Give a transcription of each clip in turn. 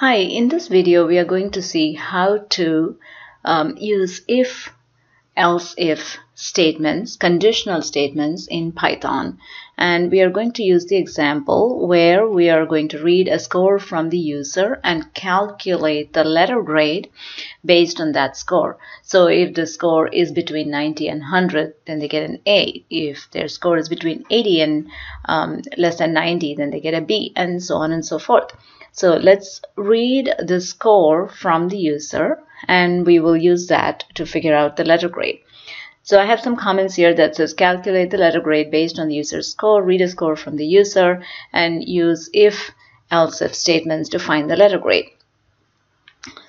Hi, in this video we are going to see how to um, use if else if statements, conditional statements in Python and we are going to use the example where we are going to read a score from the user and calculate the letter grade based on that score. So if the score is between 90 and 100 then they get an A. If their score is between 80 and um, less than 90 then they get a B and so on and so forth. So let's read the score from the user and we will use that to figure out the letter grade. So I have some comments here that says calculate the letter grade based on the user's score, read a score from the user, and use if else if statements to find the letter grade.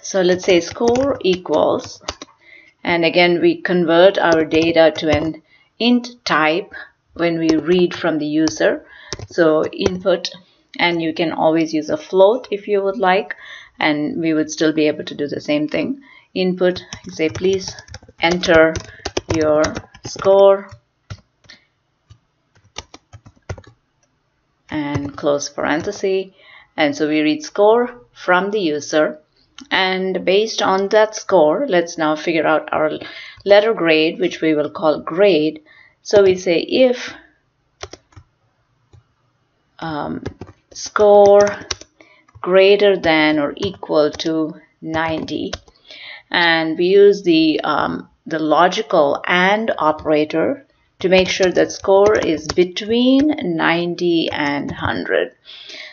So let's say score equals, and again we convert our data to an int type when we read from the user. So input and you can always use a float if you would like and we would still be able to do the same thing. Input say please enter your score and close parenthesis. And so we read score from the user. And based on that score let's now figure out our letter grade which we will call grade. So we say if um, score greater than or equal to 90 and we use the um, the logical AND operator to make sure that score is between 90 and 100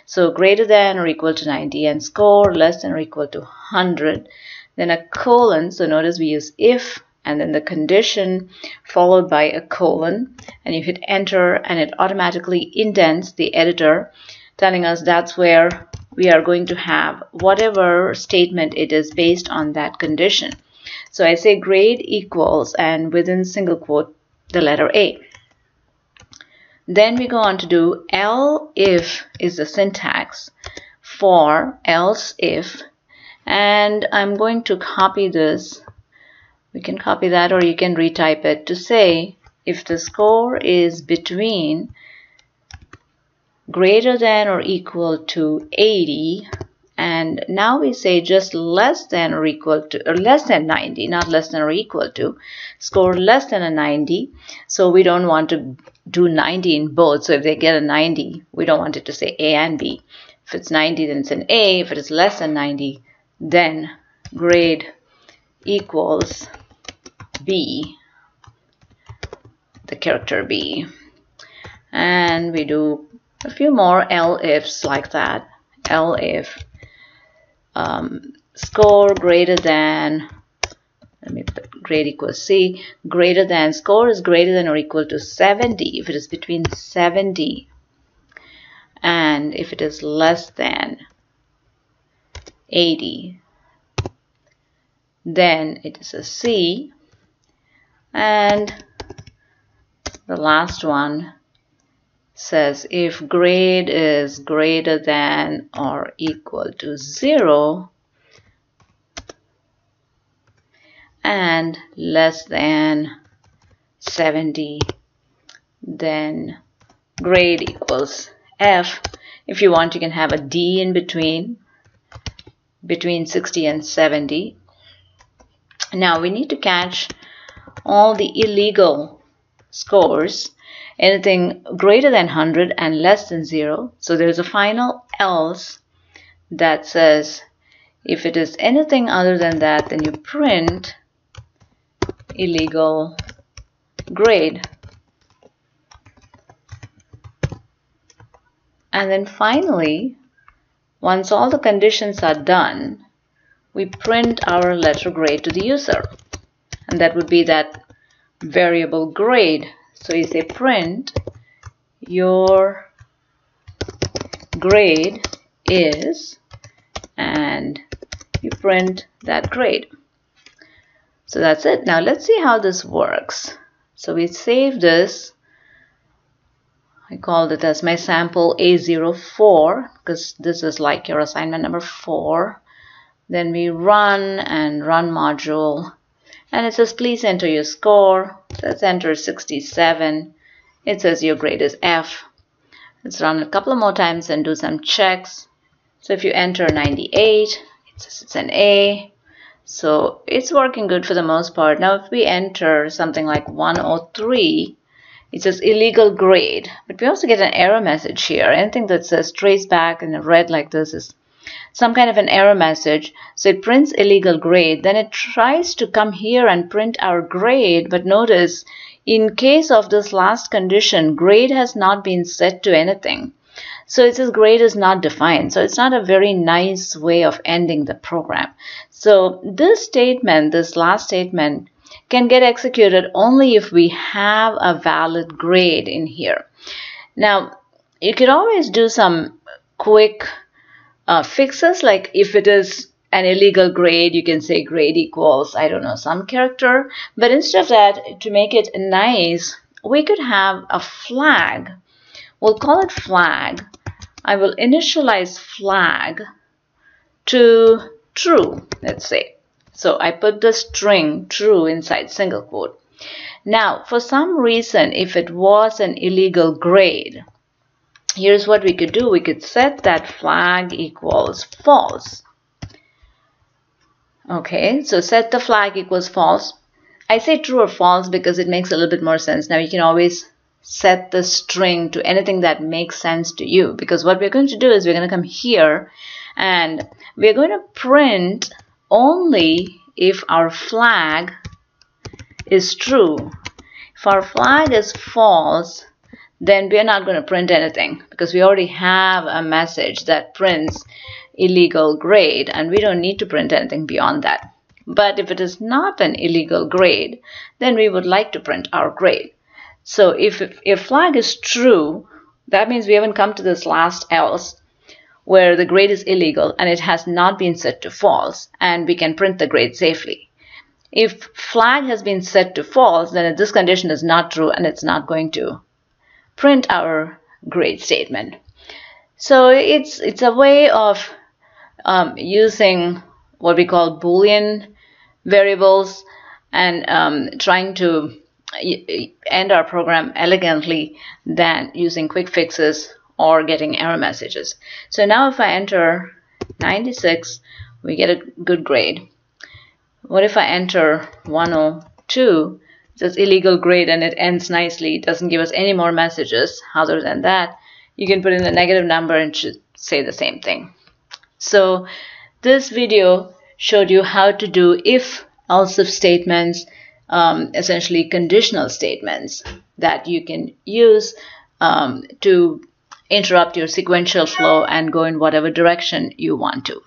so greater than or equal to 90 and score less than or equal to 100 then a colon so notice we use if and then the condition followed by a colon. And you hit enter and it automatically indents the editor telling us that's where we are going to have whatever statement it is based on that condition. So I say grade equals and within single quote the letter A. Then we go on to do elif is the syntax for else if and I'm going to copy this. We can copy that or you can retype it to say if the score is between greater than or equal to 80 and now we say just less than or equal to or less than 90 not less than or equal to score less than a 90 so we don't want to do 90 in both. So if they get a 90 we don't want it to say A and B. If it's 90 then it's an A. If it is less than 90 then grade equals B the character B. And we do a few more elifs like that. elif um, score greater than let me put grade equals C greater than score is greater than or equal to 70 if it is between 70 and if it is less than 80 then it is a C and the last one says if grade is greater than or equal to 0 and less than 70 then grade equals F. If you want you can have a D in between between 60 and 70 now we need to catch all the illegal scores anything greater than 100 and less than 0. So there's a final else that says if it is anything other than that, then you print illegal grade. And then finally, once all the conditions are done, we print our letter grade to the user. And that would be that variable grade so you say print your grade is and you print that grade. So that's it. Now let's see how this works. So we save this. I called it as my sample A04 because this is like your assignment number 4. Then we run and run module and it says please enter your score let's enter 67 it says your grade is F let's run a couple more times and do some checks So if you enter 98, it says it's an A. So it's working good for the most part. Now if we enter something like 103, it says illegal grade. But we also get an error message here. Anything that says trace back in red like this is some kind of an error message. So it prints illegal grade. Then it tries to come here and print our grade. But notice, in case of this last condition, grade has not been set to anything. So it says grade is not defined. So it's not a very nice way of ending the program. So this statement, this last statement, can get executed only if we have a valid grade in here. Now, you could always do some quick uh, fixes, like if it is an illegal grade, you can say grade equals, I don't know, some character. But instead of that, to make it nice, we could have a flag. We'll call it flag I will initialize flag to true, let's say. So I put the string true inside single quote. Now, for some reason, if it was an illegal grade, here's what we could do. We could set that flag equals false. Okay, so set the flag equals false. I say true or false because it makes a little bit more sense. Now you can always set the string to anything that makes sense to you because what we're going to do is we're going to come here and we're going to print only if our flag is true. If our flag is false, then we're not going to print anything because we already have a message that prints illegal grade and we don't need to print anything beyond that. But if it is not an illegal grade, then we would like to print our grade. So if, if flag is true, that means we haven't come to this last else where the grade is illegal and it has not been set to false and we can print the grade safely. If flag has been set to false, then this condition is not true and it's not going to print our grade statement. So it's, it's a way of um, using what we call Boolean variables and um, trying to end our program elegantly than using quick fixes or getting error messages. So now if I enter 96, we get a good grade. What if I enter 102? It says illegal grade and it ends nicely. It doesn't give us any more messages other than that. You can put in a negative number and should say the same thing. So this video showed you how to do if else if statements um, essentially conditional statements that you can use um, to interrupt your sequential flow and go in whatever direction you want to.